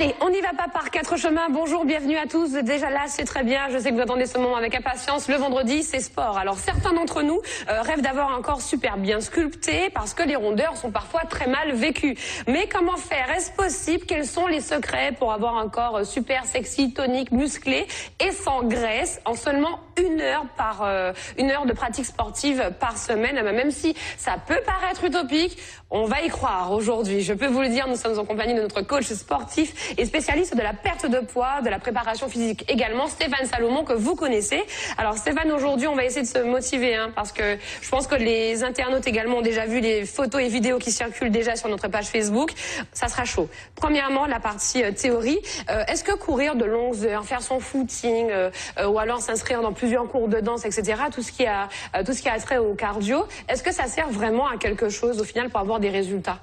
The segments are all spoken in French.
Allez, on n'y va pas par quatre chemins. Bonjour, bienvenue à tous. Déjà là, c'est très bien. Je sais que vous attendez ce moment avec impatience. Le vendredi, c'est sport. Alors certains d'entre nous euh, rêvent d'avoir un corps super bien sculpté parce que les rondeurs sont parfois très mal vécues. Mais comment faire? Est-ce possible? Quels sont les secrets pour avoir un corps super sexy, tonique, musclé et sans graisse en seulement une heure par euh, une heure de pratique sportive par semaine? Même si ça peut paraître utopique, on va y croire aujourd'hui. Je peux vous le dire, nous sommes en compagnie de notre coach sportif et spécialiste de la perte de poids, de la préparation physique également, Stéphane Salomon, que vous connaissez. Alors Stéphane, aujourd'hui, on va essayer de se motiver, hein, parce que je pense que les internautes également ont déjà vu les photos et vidéos qui circulent déjà sur notre page Facebook. Ça sera chaud. Premièrement, la partie euh, théorie. Euh, est-ce que courir de longues heures, faire son footing, euh, ou alors s'inscrire dans plusieurs cours de danse, etc., tout ce qui a, tout ce qui a trait au cardio, est-ce que ça sert vraiment à quelque chose au final pour avoir des résultats?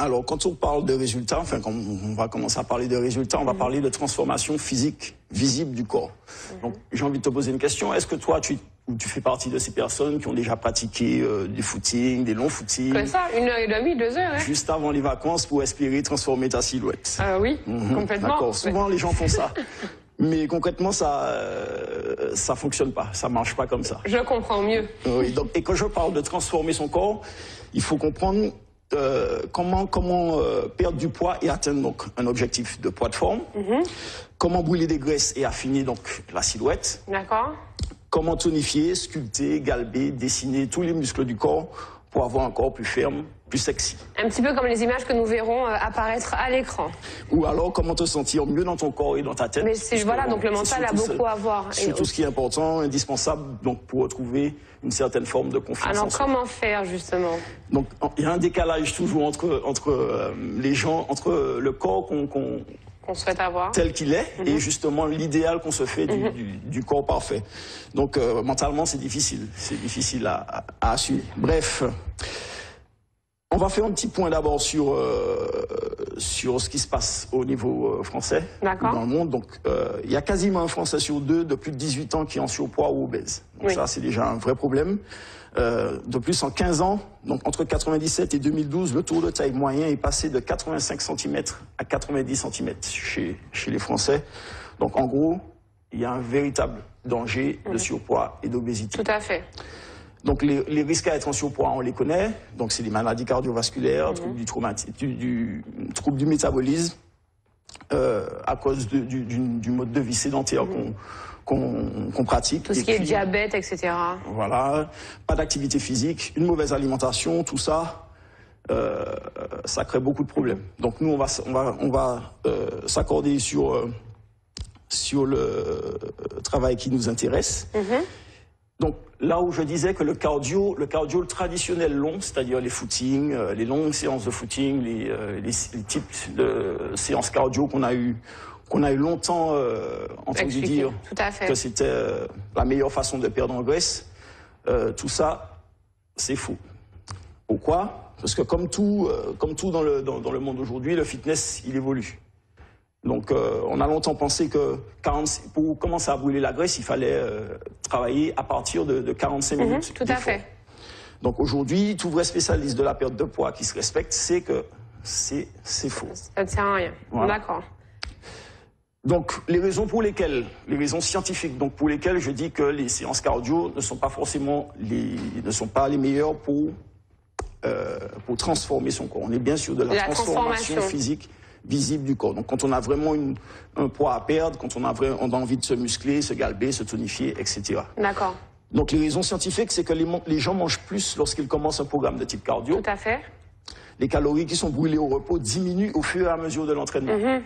Alors, quand on parle de résultats, enfin, quand on va commencer à parler de résultats, on va mhm. parler de transformation physique visible du corps. Mhm. Donc, j'ai envie de te poser une question. Est-ce que toi, tu, tu fais partie de ces personnes qui ont déjà pratiqué euh, du footing, des longs footings? Comme ça, une heure et demie, deux heures, Juste avant les vacances pour espérer transformer ta silhouette. Ah oui, mhm. complètement. D'accord, souvent les gens font ça. Mais concrètement, ça, euh, ça fonctionne pas, ça marche pas comme ça. Je comprends mieux. Oui, donc, et quand je parle de transformer son corps, il faut comprendre euh, comment, comment euh, perdre du poids et atteindre donc un objectif de poids de forme. Mhm. Comment brûler des graisses et affiner donc la silhouette. D'accord. Comment tonifier, sculpter, galber, dessiner tous les muscles du corps pour avoir un corps plus ferme, plus sexy. Un petit peu comme les images que nous verrons euh, apparaître à l'écran. Ou alors comment te sentir mieux dans ton corps et dans ta tête. Mais c'est voilà, donc le mental a beaucoup à voir. C'est tout ce qui est important, indispensable, donc pour retrouver une certaine forme de confiance. Alors comment faire justement? Donc il y a un décalage toujours entre entre euh, les gens, entre le corps qu'on qu'on souhaite avoir. Tel qu'il est, et mhm. justement l'idéal qu'on se fait du, mhm. corps parfait. Donc euh, mentalement, c'est difficile. C'est difficile à, à, assumer. Bref. On va faire un petit point d'abord sur, euh, sur ce qui se passe au niveau euh, français dans le monde. Donc, il y a quasiment un Français sur deux de plus de 18 ans qui est en surpoids ou obèse. Donc ça, c'est déjà un vrai problème. Euh, de plus, en 15 ans, donc entre 97 et 2012, le tour de taille moyen est passé de 85 cm à 90 cm chez, chez les Français. Donc en gros, il y a un véritable danger de surpoids et d'obésité. Tout à fait. Donc les, les, risques à être en surpoids, on les connaît. Donc c'est les maladies cardiovasculaires, troubles du, du, du, trouble du métabolisme, euh, à cause du, du, mode de vie sédentaire qu'on qu'on pratique. Tout ce qui est diabète, etc. Voilà, pas d'activité physique, une mauvaise alimentation, tout ça, euh, ça crée beaucoup de problèmes. Donc nous, on va, on va, on va euh, s'accorder sur, sur le travail qui nous intéresse. Mm-hmm. Donc là où je disais que le cardio, le cardio traditionnel long, c'est-à-dire les footings, les longues séances de footing, les, les, les types de séances cardio qu'on a eu qu'on a eu longtemps euh, entendu dire que c'était euh, la meilleure façon de perdre en graisse, euh, tout ça, c'est faux. Pourquoi? Parce que comme tout, euh, comme tout dans le, dans, le monde aujourd'hui, le fitness, il évolue. Donc on a longtemps pensé que 40, pour commencer à brûler la graisse, il fallait travailler à partir de, de 45 mhm, minutes. tout à fait. Donc aujourd'hui, tout vrai spécialiste de la perte de poids qui se respecte, c'est que c'est faux. Ça ne sert à rien. D'accord. Donc, les raisons pour lesquelles, les raisons scientifiques, donc pour lesquelles je dis que les séances cardio ne sont pas forcément les, ne sont pas les meilleures pour, euh, pour transformer son corps. On est bien sûr de la, transformation, physique visible du corps. Donc, quand on a vraiment une, un poids à perdre, quand on a, vraiment, on a envie de se muscler, se galber, se tonifier, etc. D'accord. Donc, les raisons scientifiques, c'est que les, les gens mangent plus lorsqu'ils commencent un programme de type cardio. Tout à fait. Les calories qui sont brûlées au repos diminuent au fur et à mesure de l'entraînement. Mm-hmm.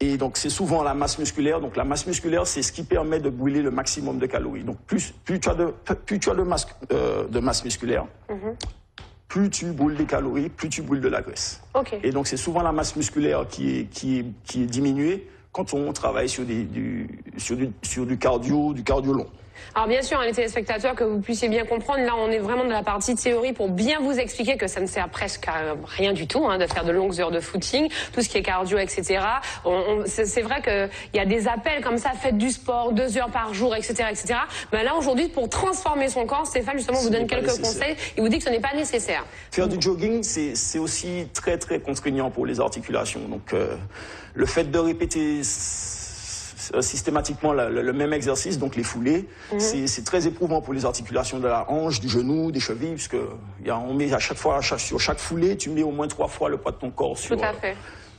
Et donc, c'est souvent la masse musculaire. Donc, la masse musculaire, c'est ce qui permet de brûler le maximum de calories. Donc, plus, plus tu as de, plus tu as de, masse, euh, de masse musculaire, mhm. Plus tu brûles des calories, plus tu brûles de la graisse. Et donc, c'est souvent la masse musculaire qui est, qui est, qui est diminuée quand on travaille sur, des, du, sur, du, sur du cardio, du cardio long. Alors bien sûr, hein, les téléspectateurs, que vous puissiez bien comprendre, là on est vraiment dans la partie théorie pour bien vous expliquer que ça ne sert presque à rien du tout hein, de faire de longues heures de footing, tout ce qui est cardio, etc. C'est vrai qu'il y a des appels comme ça, faites du sport, deux heures par jour, etc. etc. Mais là aujourd'hui, pour transformer son corps, Stéphane justement vous donne quelques conseils, il vous dit que ce n'est pas nécessaire. Faire du jogging, c'est aussi très très contraignant pour les articulations. Donc euh, le fait de répéter euh, systématiquement le, même exercice, donc les foulées. Mhm. C'est très éprouvant pour les articulations de la hanche, du genou, des chevilles, puisque y a, on met à chaque fois, sur chaque foulée, tu mets au moins trois fois le poids de ton corps sur, euh,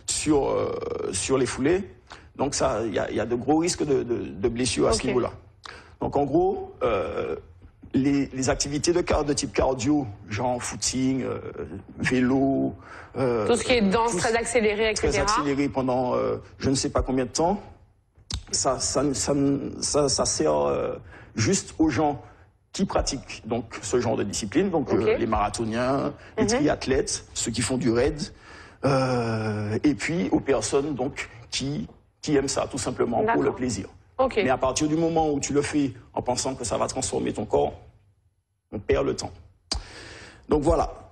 sur, euh, sur les foulées. Donc ça, il y a, de gros risques de, blessures à ce niveau-là. Donc en gros, les, activités de, de, type cardio, genre footing, vélo, tout ce qui est danse très accéléré, etc. Très accéléré pendant je ne sais pas combien de temps ça, ça, ça, ça sert euh, juste aux gens qui pratiquent donc ce genre de discipline, donc euh, les marathoniens, les mhm. triathlètes, ceux qui font du raid, euh, et puis aux personnes donc qui qui aiment ça tout simplement pour le plaisir. Mais à partir du moment où tu le fais en pensant que ça va transformer ton corps, on perd le temps. Donc voilà,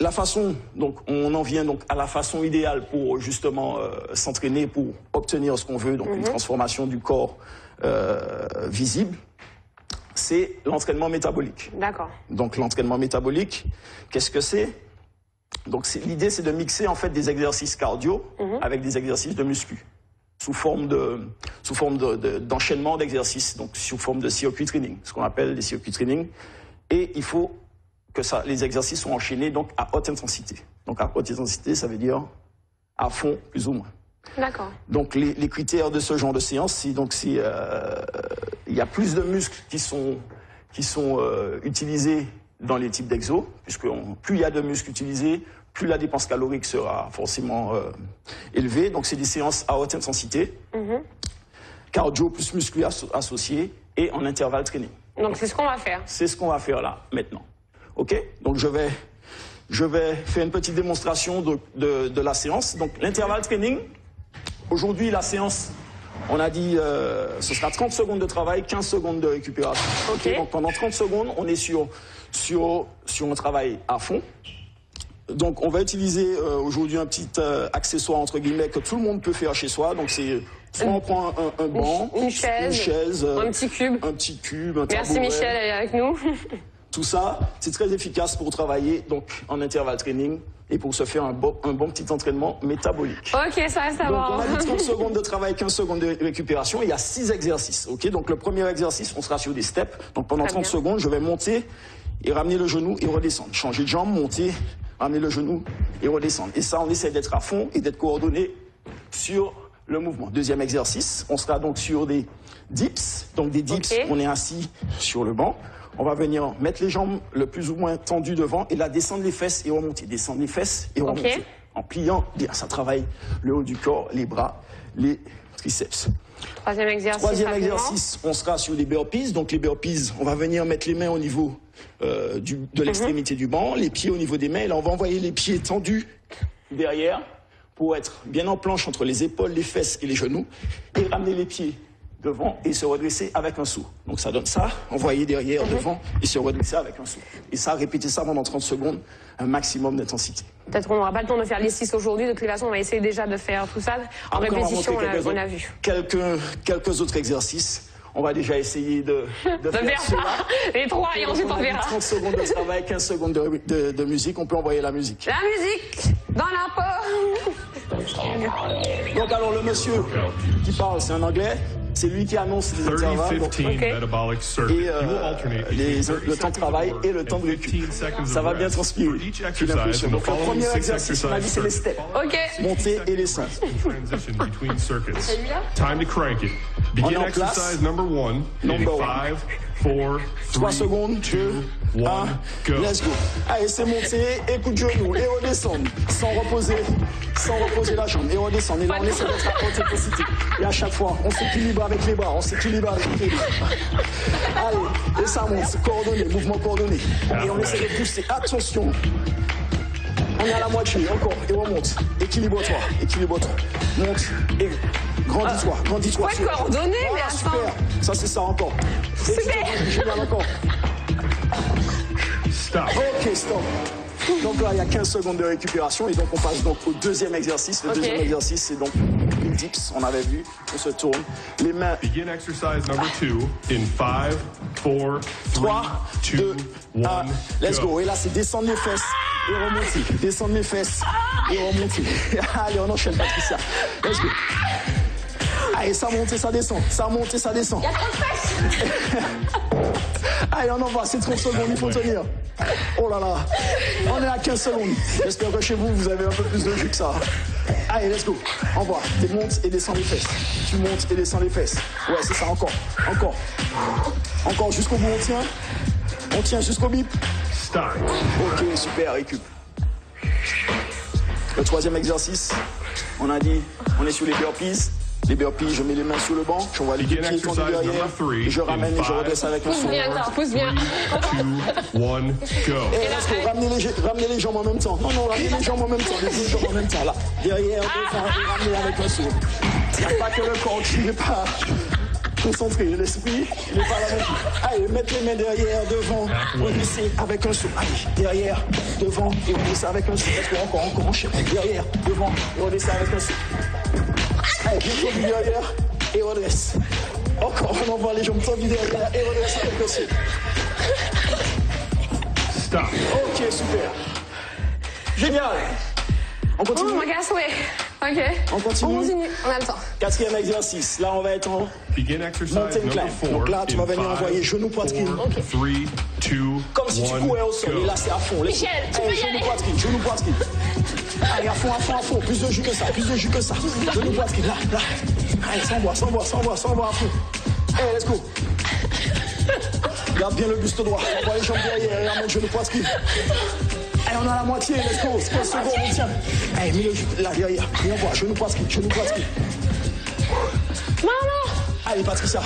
la façon, donc on en vient donc à la façon idéale pour justement euh, s'entraîner pour obtenir ce qu'on veut, donc une mhm. transformation du corps euh, visible, c'est l'entraînement métabolique. D'accord. Donc l'entraînement métabolique, qu'est-ce que c'est? Donc l'idée c'est de mixer en fait des exercices cardio mhm. avec des exercices de muscu sous forme de sous forme d'enchaînement d'exercices, donc sous forme de circuit training, ce qu'on appelle des circuits training. Et il faut que ça, les exercices sont enchaînés donc à haute intensité. Donc à haute intensité, ça veut dire à fond, plus ou moins. D'accord. Donc les, critères de ce genre de séance, c'est donc si euh, il y a plus de muscles qui sont qui sont euh, utilisés dans les types d'exo, puisque plus il y a de muscles utilisés, plus la dépense calorique sera forcément euh, élevée. Donc c'est des séances à haute intensité, mm-hmm. cardio plus muscu associé et en intervalle training. Donc c'est ce qu'on va faire. C'est ce qu'on va faire là maintenant. OK Donc je vais, je vais faire une petite démonstration de, de, la séance. Donc l'intervalle training, aujourd'hui la séance, on a dit euh, ce sera 30 secondes de travail, 15 secondes de récupération. OK. Donc pendant 30 secondes, on est sur, sur, sur un travail à fond. Donc on va utiliser euh, aujourd'hui un petit euh, accessoire entre guillemets que tout le monde peut faire chez soi. Donc c'est soit on prend un, banc, une, chaise, un petit cube, un petit cube, un Merci Michel, elle est avec nous. Tout ça, c'est très efficace pour travailler donc en intervalle training et pour se faire un bon, un bon petit entraînement métabolique. Ok, ça reste à voir. Donc on a 30 secondes de travail, 15 secondes de récupération. Il y a 6 exercices. Ok, donc le premier exercice, on sera sur des steps. Donc pendant 30 secondes, je vais monter et ramener le genou et redescendre. Changer de jambe, monter, ramener le genou et redescendre. Et ça, on essaie d'être à fond et d'être coordonné sur le mouvement. Deuxième exercice, on sera donc sur des dips. Donc des dips, on est assis sur le banc. On va venir mettre les jambes le plus ou moins tendues devant et là descendre les fesses et remonter. Descendre les fesses et remonter. En pliant, bien, ça travaille le haut du corps, les bras, les triceps. Troisième exercice. Troisième exercice, on sera sur les burpees. Donc les burpees, on va venir mettre les mains au niveau euh, du, de mhm. l'extrémité du banc, les pieds au niveau des mains. Et là, on va envoyer les pieds tendus derrière pour être bien en planche entre les épaules, les fesses et les genoux et ramener les pieds devant et se redresser avec un saut. Donc ça donne ça, envoyer derrière, mhm. devant et se redresser avec un saut. Et ça, répéter ça pendant 30 secondes, un maximum d'intensité. Peut-être qu'on n'aura pas le temps de faire les 6 aujourd'hui, de toute façon on va essayer déjà de faire tout ça. En répétition, on, a, vu. Quelques, quelques autres exercices. On va déjà essayer de, de, faire, ça. Les trois, et ensuite on verra. 30 secondes de travail, 15 secondes de, de, musique. On peut envoyer la musique. La musique dans la peau. Donc alors le monsieur qui parle, c'est un anglais. C'est lui qui annonce les intervalles. Donc, okay. Et euh, les, le temps de travail et le temps de récup. Ça va bien transpirer. Donc le premier exercice, on a dit, c'est les steps. Ok. Monter et les seins. Time to crank it. Begin exercise number one. Number one. 3 secondes, 2, 1, let's go. Allez, c'est monter, écoute genou et redescendre, sans reposer, sans reposer la jambe, et redescendre. Et là, on essaie d'être à haute intensité. Et à chaque fois, on s'équilibre avec les bras, on s'équilibre avec les bras. Allez, et ça monte, coordonné, mouvement coordonné. Et on essaie de pousser. Attention, on est à la moitié, encore, et on monte. Équilibre-toi, équilibre-toi. Monte, et Grandis-toi, grandis-toi. Faut être coordonné, mais attends. super. Ça, c'est ça encore. Super. Génial encore. Stop. Ok, stop. Donc là, il y a 15 secondes de récupération et donc on passe donc au deuxième exercice. Le deuxième exercice, c'est donc une dips, on avait vu. On se tourne. Les mains Begin exercise number two in five, four, three, 3, two, 2, 1, one, let's go. Et là, c'est descendre les fesses et remonter. Descendre les fesses et remonter. Allez, on enchaîne, Patricia. Let's go. Allez, ça monte et ça descend. Ça monte et ça descend. Allez, on envoie. C'est 30 secondes, il faut tenir. Oh là là. On est à 15 secondes. J'espère que chez vous, vous avez un peu plus de jus que ça. Allez, let's go. Envoie. Tu montes et descends les fesses. Tu montes et descends les fesses. Ouais, c'est ça, encore. Encore. Encore jusqu'au bout, on tient. On tient jusqu'au bip. Stop. Ok, super, récup. Le troisième exercice, on a dit, on est sur les burpees. Les burpees, je mets les mains sur le banc, j'envoie les deux pieds tendus derrière, je ramène et je redresse avec un Pousse saut. bien, pousse bien. Two, one, go. Et ramenez les, ramenez les jambes en même temps. Non, non, ramenez les jambes en même temps, les deux jambes en même temps, là. Derrière, devant, et ramenez avec un saut. Il n'y a pas que le corps qui n'est pas concentré, l'esprit, il n'est pas là plus. Allez, mettre les mains derrière, devant, redresser avec un saut. Allez, derrière, devant, et redresser avec un saut. Let's go, encore, encore, enchaîne. Derrière, devant, et redresser avec un saut. Et redresse. Encore, on envoie les jambes tendues derrière, et redresse avec saut. Stop. Ok, super. Génial. On Oh, continue. my gosh, ouais. Ok. On continue. On continue. On a le temps. Quatrième exercice. Là, on va être en Begin exercise mountain climb. Donc là, tu vas venir envoyer genou poitrine. four, three, two, Comme si tu courais au sol. Et là, c'est à fond. Michel, tu Allez, peux y genou aller. poitrine, genou poitrine. Allez, à fond, à fond, à fond. Plus de jus que ça, plus de jus que ça. Genou poitrine, là, là. Allez, sans boire, sans boire, sans boire, sans boire à fond. Allez, let's go. Garde bien le buste droit. On voit les jambes derrière et ramène genou poitrine. Allez, on a la moitié, let's go. 15 secondes, on tient. Allez, mets le jus là derrière. On voit, genou poitrine, genou poitrine. Maman Allez, Patricia.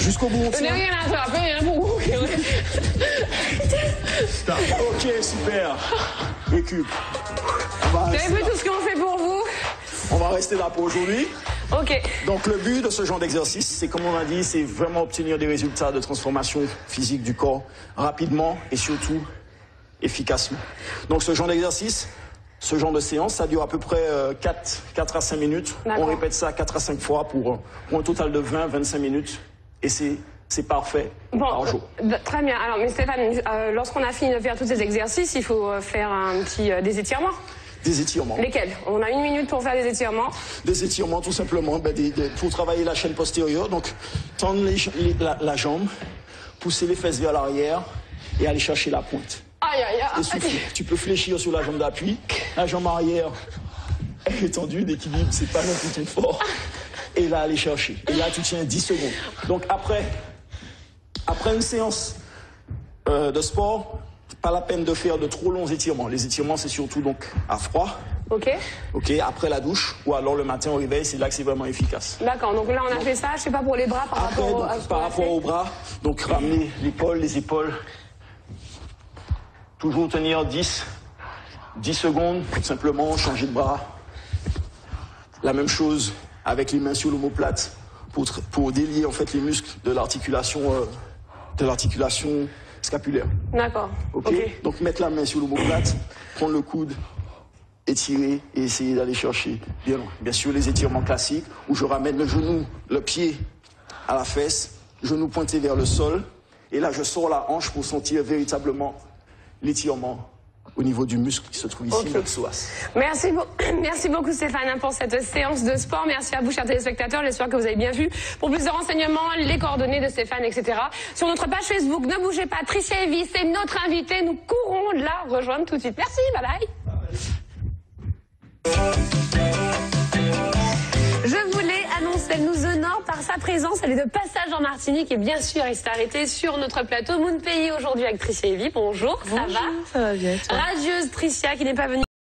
Jusqu'au bout, on Je n'ai tient. rien à faire. Après, rien pour vous. Stop. Ok, super. Récup. On va, Vous avez rester vu là. tout ce qu'on fait pour vous on va rester là pour aujourd'hui. Ok. Donc le but de ce genre d'exercice, c'est comme on a dit, c'est vraiment obtenir des résultats de transformation physique du corps rapidement et surtout efficacement. Donc ce genre d'exercice, ce genre de séance, ça dure à peu près euh, 4, 4 à 5 minutes. On répète ça 4 à 5 fois pour, pour un total de 20, 25 minutes. Et c'est c'est parfait par jour. euh, très bien. Alors, mais Stéphane, euh, lorsqu'on a fini de faire tous ces exercices, il faut faire un petit euh, des étirements. Des étirements. Lesquels? On a une minute pour faire des étirements. Des étirements tout simplement ben, des- des- pour travailler la chaîne postérieure. Donc tendre les j- les- la, la jambe, pousser les fesses vers l'arrière et aller chercher la pointe. Aïe, aïe, Et aïe. souffler. Tu peux fléchir sur la jambe d'appui. La jambe arrière elle est tendue, l'équilibre, c'est pas non plus trop fort. Et là, aller chercher. Et là, tu tiens 10 secondes. Donc après, après une séance euh, de sport, pas la peine de faire de trop longs étirements. Les étirements, c'est surtout donc à froid, Ok. ok, après la douche, ou alors le matin au réveil, c'est là que c'est vraiment efficace. D'accord. Donc là, on a fait ça. Je sais pas pour les bras par Après, rapport au, donc, à ce qu'on par rapport fait. au bras, donc ramener l'épaule, les épaules. Toujours tenir 10, 10 secondes, simplement changer de bras. La même chose avec les mains sur l'omoplate pour, pour délier en fait les muscles de l'articulation euh, de l'articulation scapulaire. D'accord. ok Ok. Donc mettre la main sur l'omoplate, prendre le coude, étirer et essayer d'aller chercher bien loin. Bien sûr les étirements classiques où je ramène le genou, le pied à la fesse, genou pointé vers le sol et là je sors la hanche pour sentir véritablement l'étirement au niveau du muscle qui se trouve ici, Ok. le psoas. Merci, Merci beaucoup Stéphane pour cette séance de sport. Merci à vous chers téléspectateurs. J'espère que vous avez bien vu. Pour plus de renseignements, les coordonnées de Stéphane, etc. Sur notre page Facebook, ne bougez pas. Tricia Evie, c'est notre invitée. Nous courons la rejoindre tout de suite. Merci, bye bye. Elle nous honore par sa présence. Elle est de passage en Martinique et bien sûr, elle s'est arrêtée sur notre plateau Moon Pays aujourd'hui avec Tricia Evie. Bonjour, ça va Ça va bien. toi? Radieuse Tricia qui n'est pas venue.